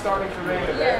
starting for Vanderbilt.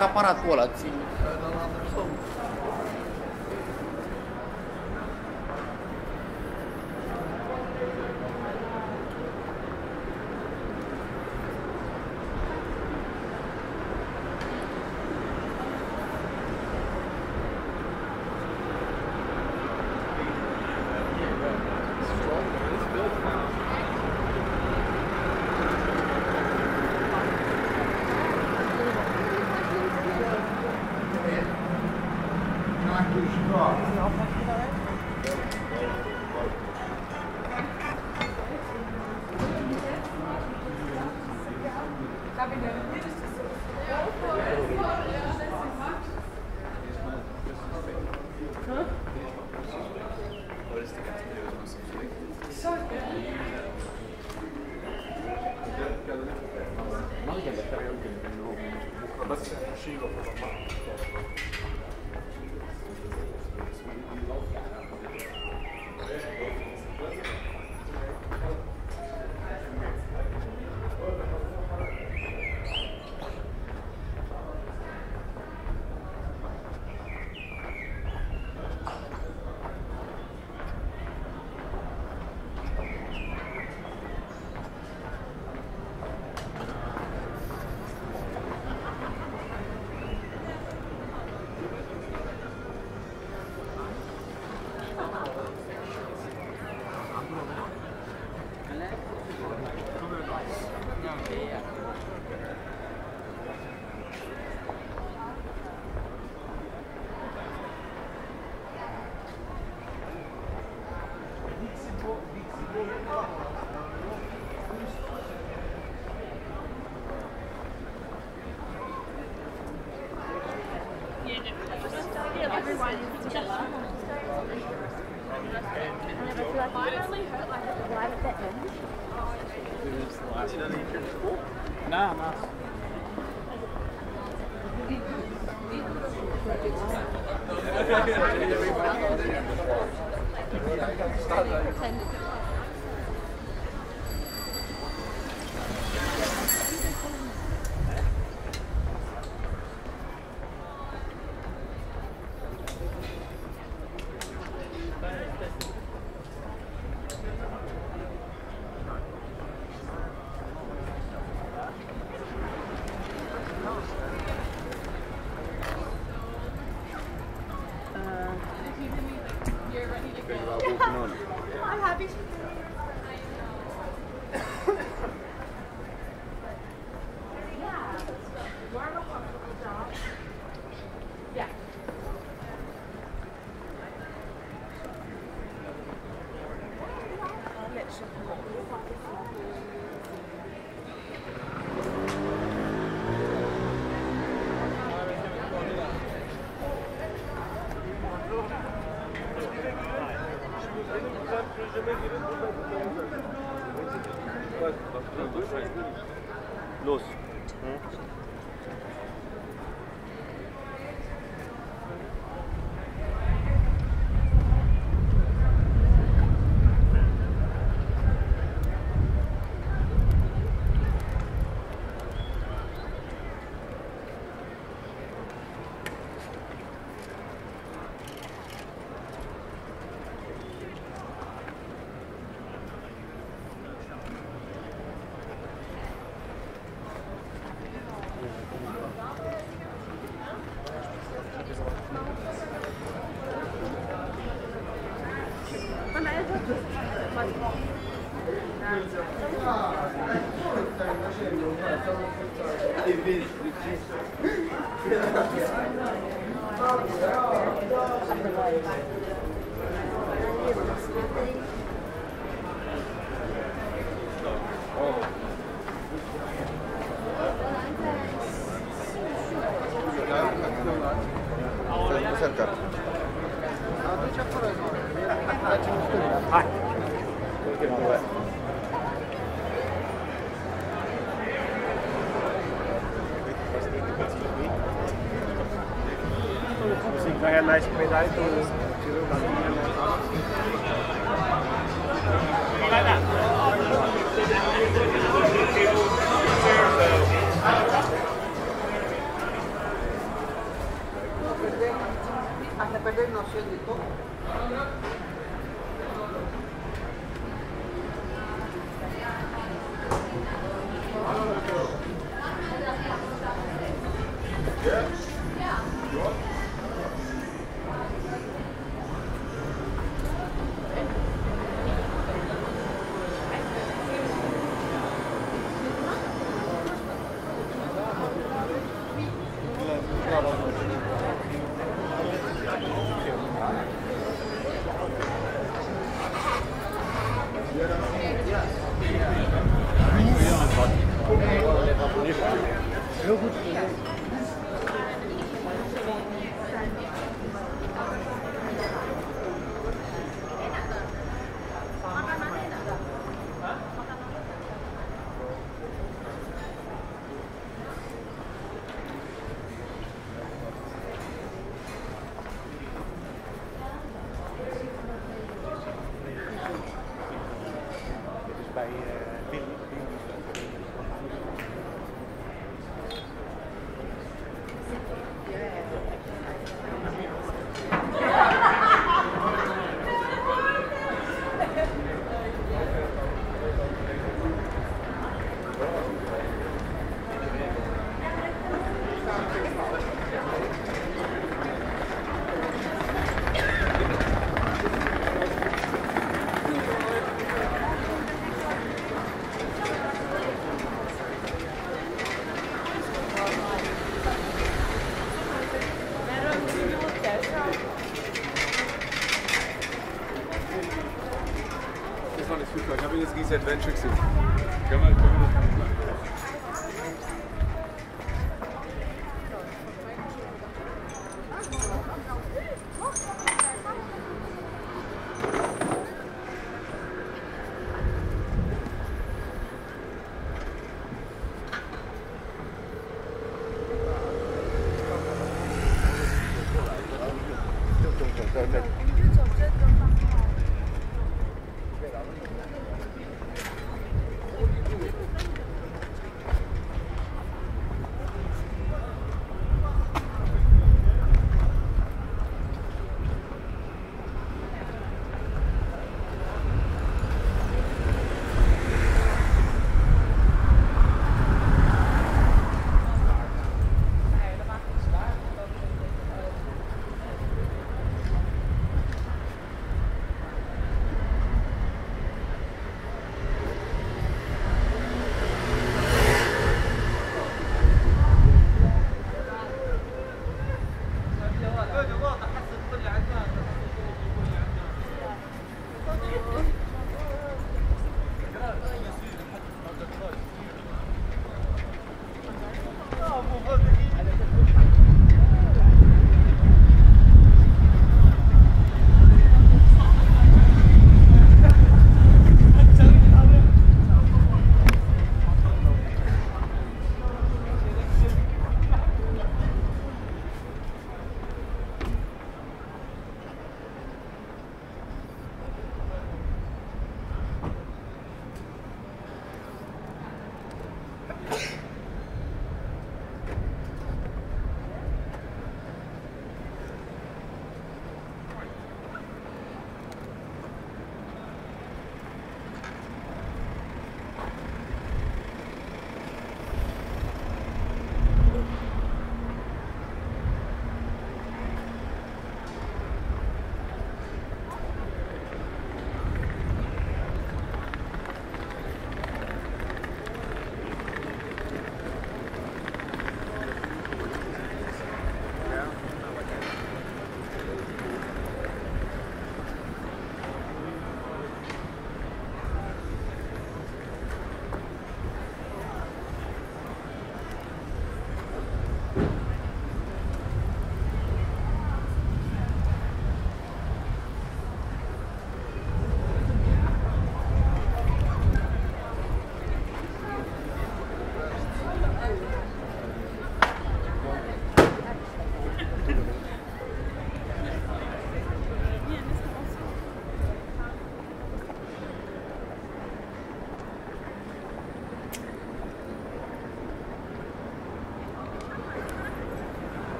acaparatul ăla, țin بس شيء hasta perder noción de todo. Adventure gewesen. Gehen wir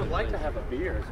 would like to have a beer.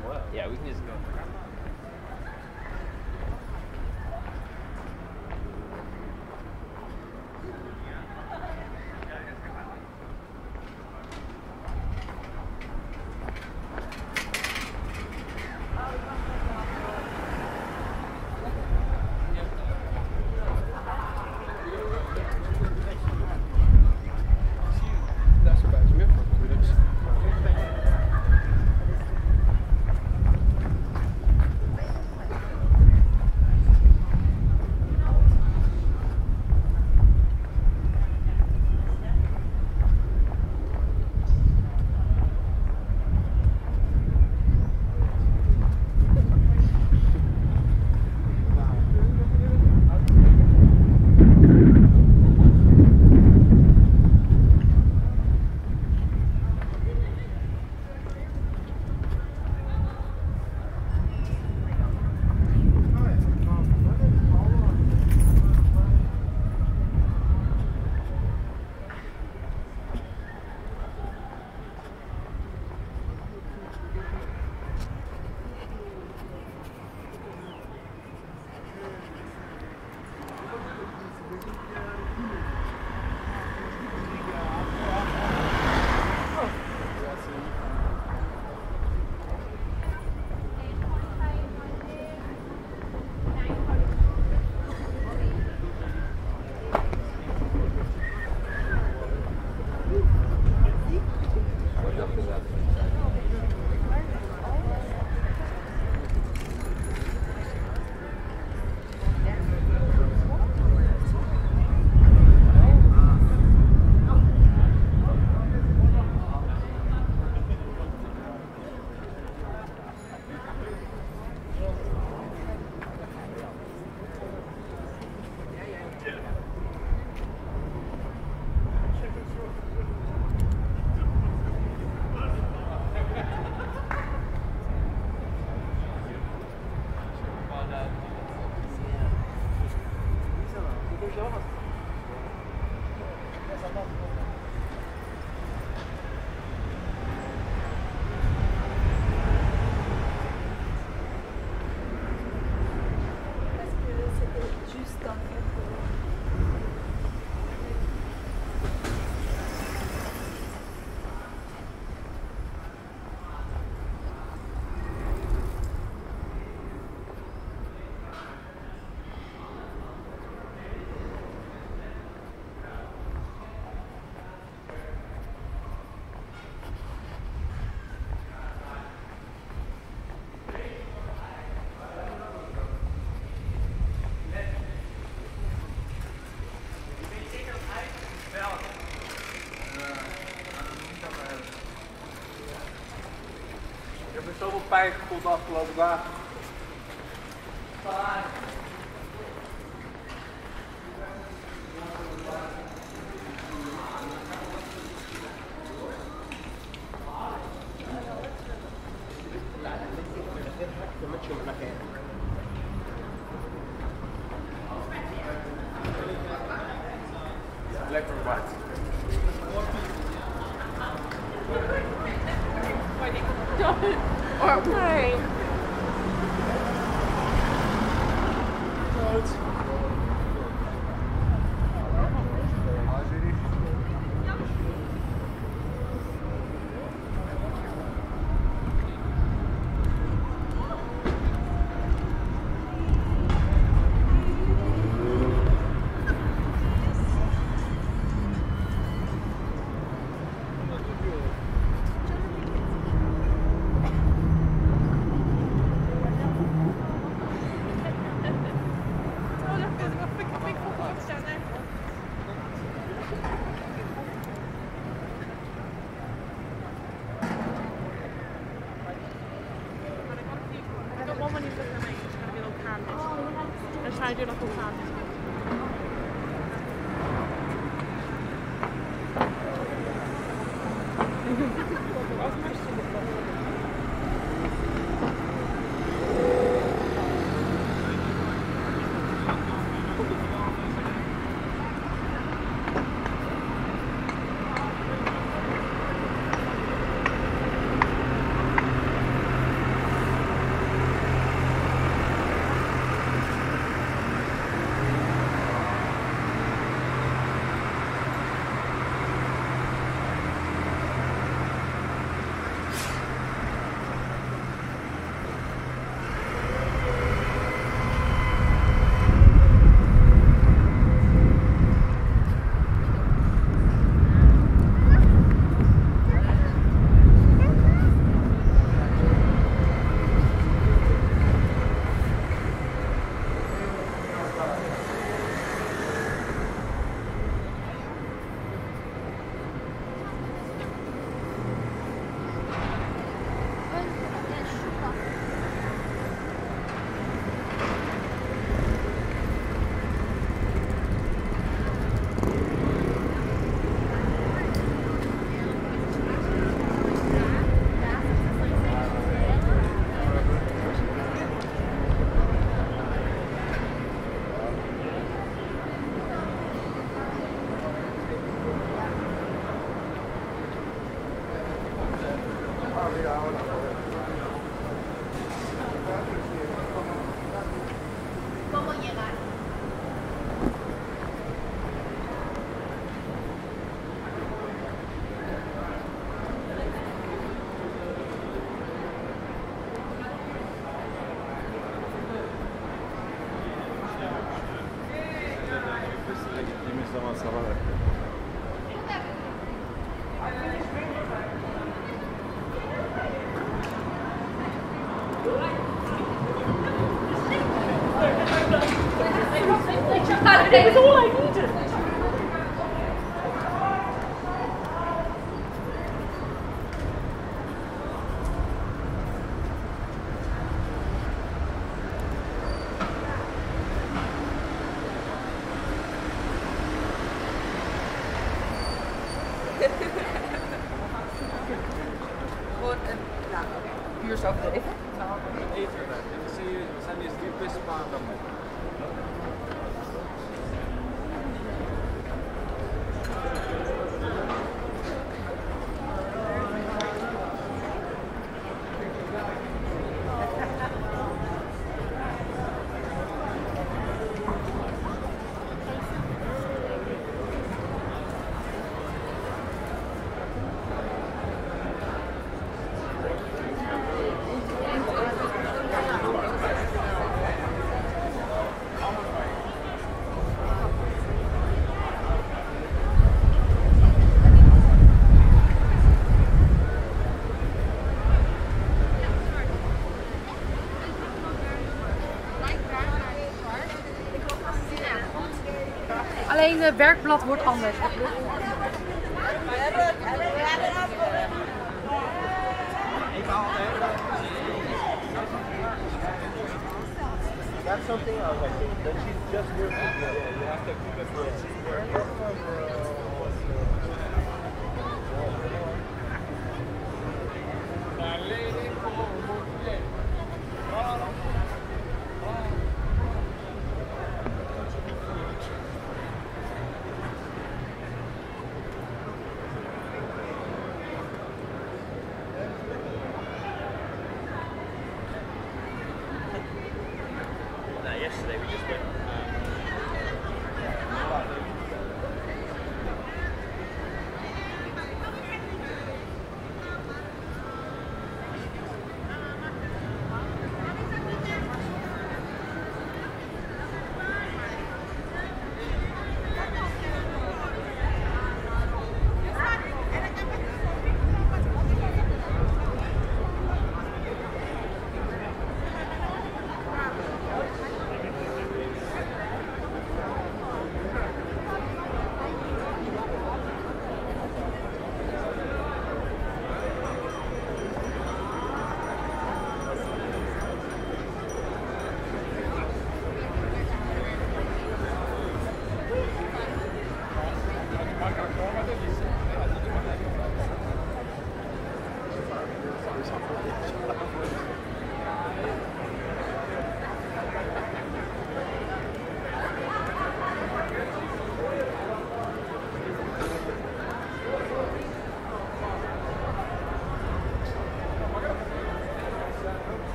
parque com o nosso lagoar. hele werkblad wordt anders. That's something I was like, but she's just here. You have to keep it for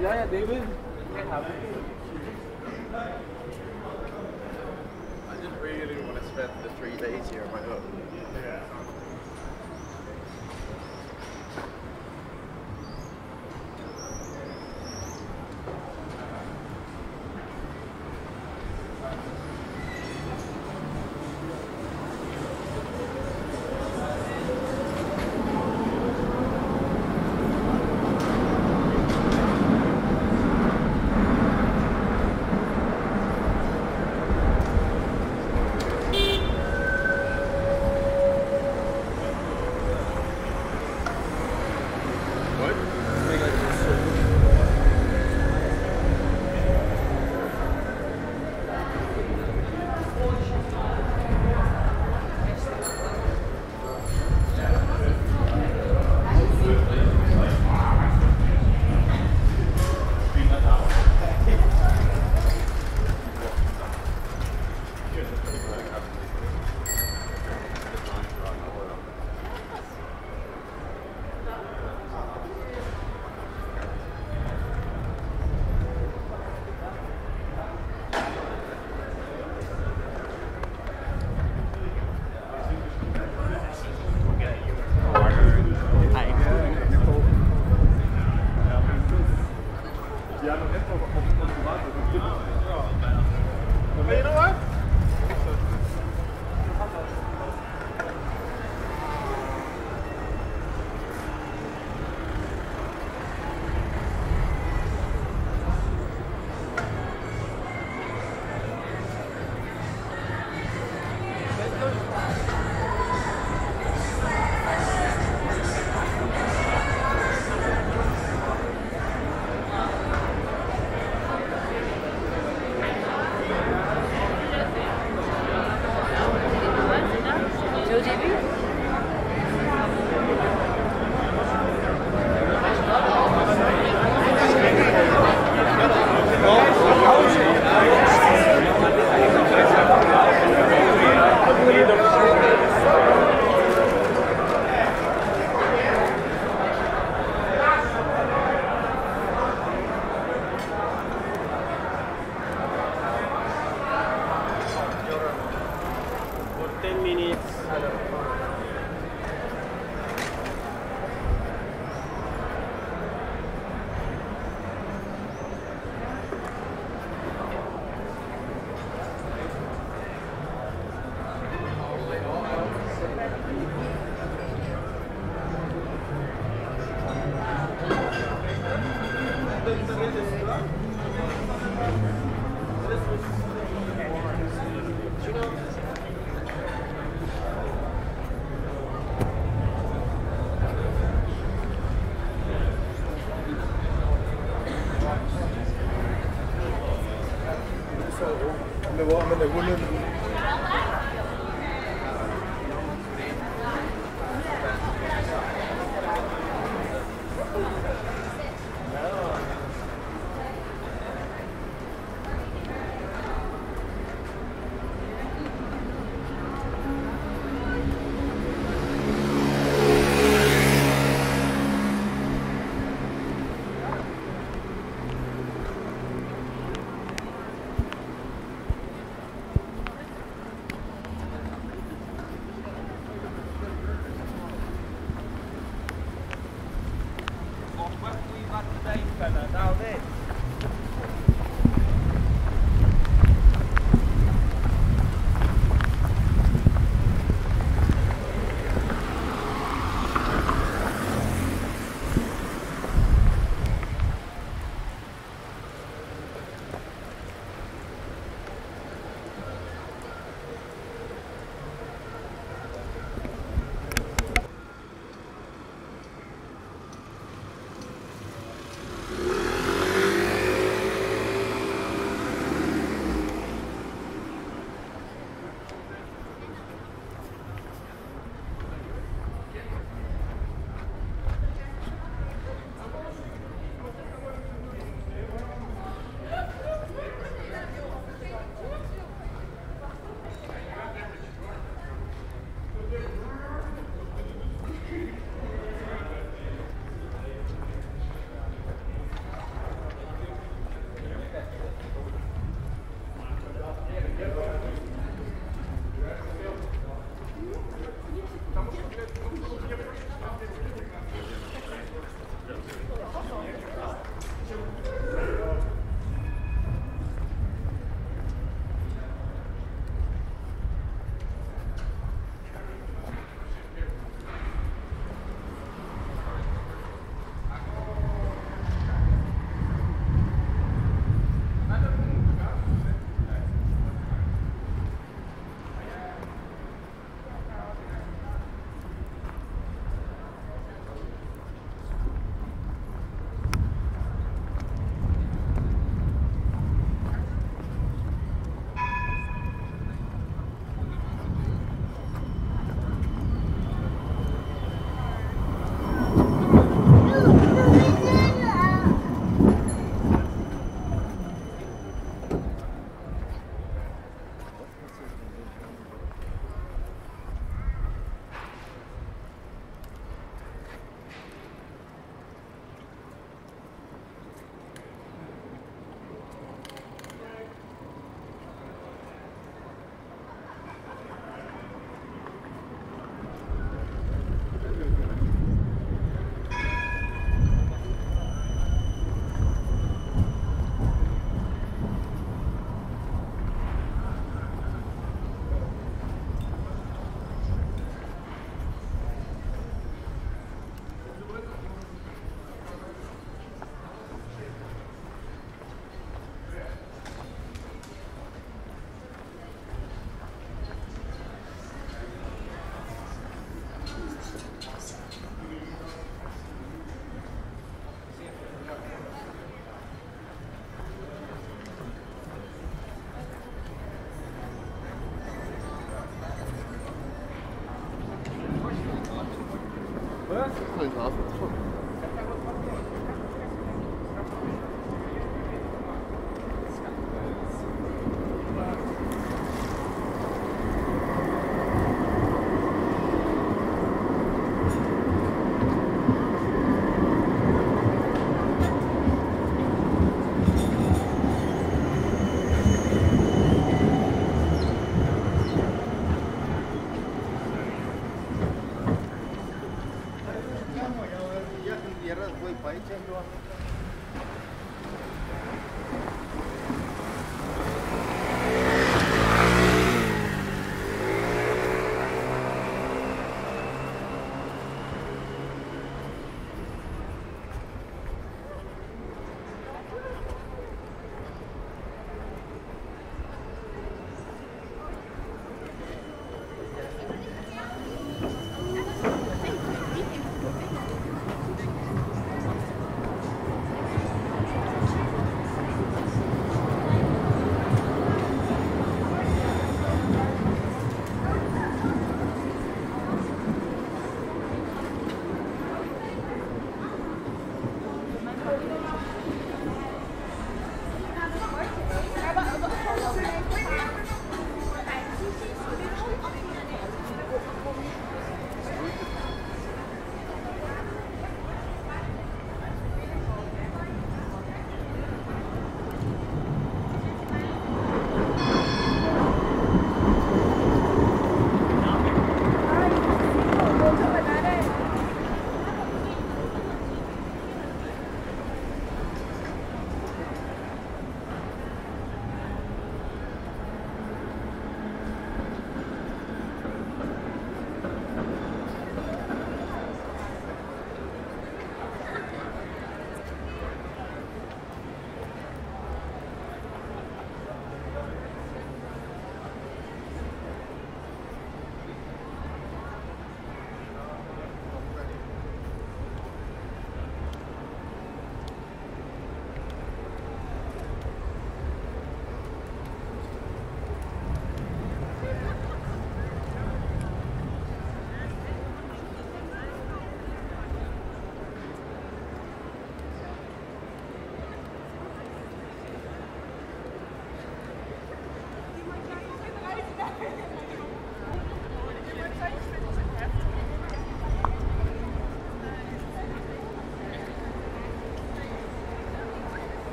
Yeah, yeah, they. のに探す。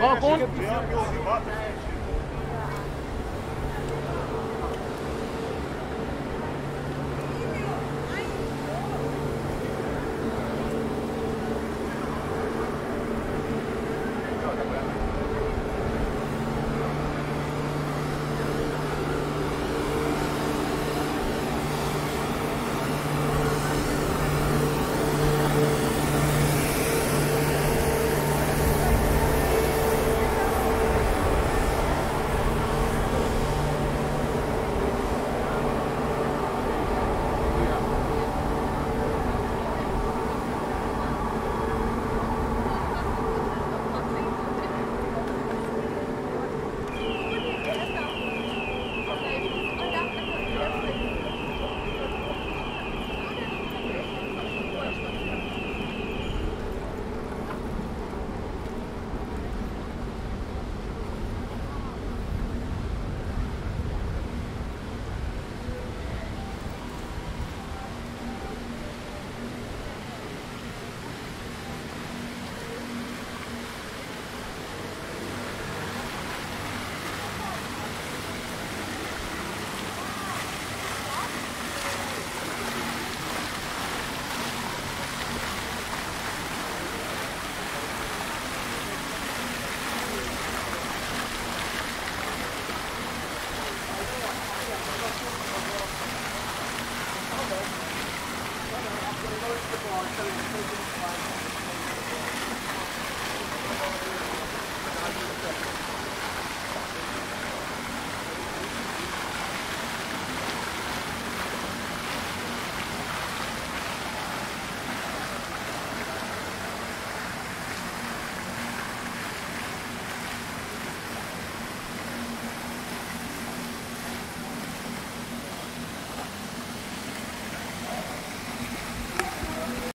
com, com,